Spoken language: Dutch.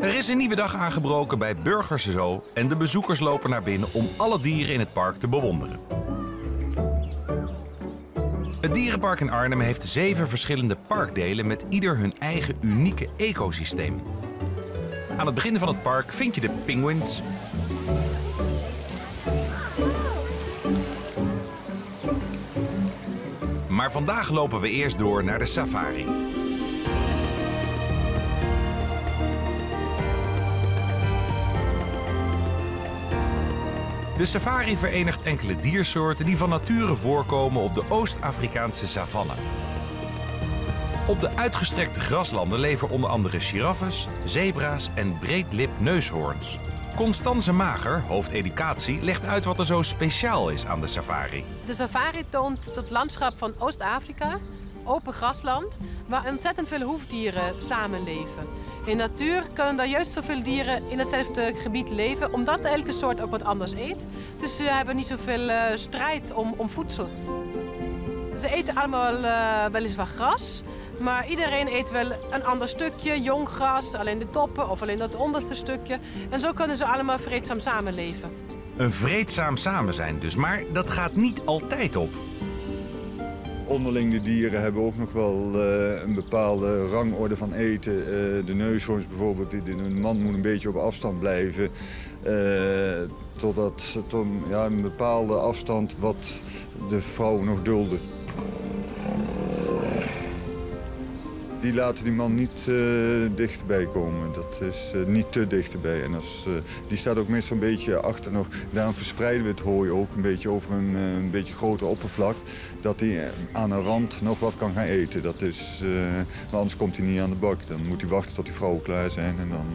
Er is een nieuwe dag aangebroken bij Burgers Zoo en de bezoekers lopen naar binnen om alle dieren in het park te bewonderen. Het dierenpark in Arnhem heeft zeven verschillende parkdelen met ieder hun eigen unieke ecosysteem. Aan het begin van het park vind je de penguins. Maar vandaag lopen we eerst door naar de safari. De safari verenigt enkele diersoorten die van nature voorkomen op de Oost-Afrikaanse savanne. Op de uitgestrekte graslanden leven onder andere giraffes, zebra's en breedlip neushoorns. Constance Mager, hoofdeducatie, legt uit wat er zo speciaal is aan de safari. De safari toont het landschap van Oost-Afrika, open grasland, waar ontzettend veel hoefdieren samenleven. In natuur kunnen er juist zoveel dieren in hetzelfde gebied leven, omdat elke soort ook wat anders eet. Dus ze hebben niet zoveel uh, strijd om, om voedsel. Ze eten allemaal uh, weliswaar gras, maar iedereen eet wel een ander stukje, jong gras, alleen de toppen of alleen dat onderste stukje. En zo kunnen ze allemaal vreedzaam samenleven. Een vreedzaam samen zijn dus, maar dat gaat niet altijd op. Onderling de dieren hebben ook nog wel uh, een bepaalde rangorde van eten. Uh, de neushoorns bijvoorbeeld, een man moet een beetje op afstand blijven. Uh, totdat tot ja, een bepaalde afstand wat de vrouw nog dulden. Die laten die man niet uh, dichterbij komen. Dat is uh, niet te dichterbij. En als, uh, die staat ook meestal een beetje achter nog. Daarom verspreiden we het hooi ook een beetje over een, een beetje groter oppervlak. Dat hij aan een rand nog wat kan gaan eten. Dat is, maar anders komt hij niet aan de bak. Dan moet hij wachten tot die vrouwen klaar zijn. En dan.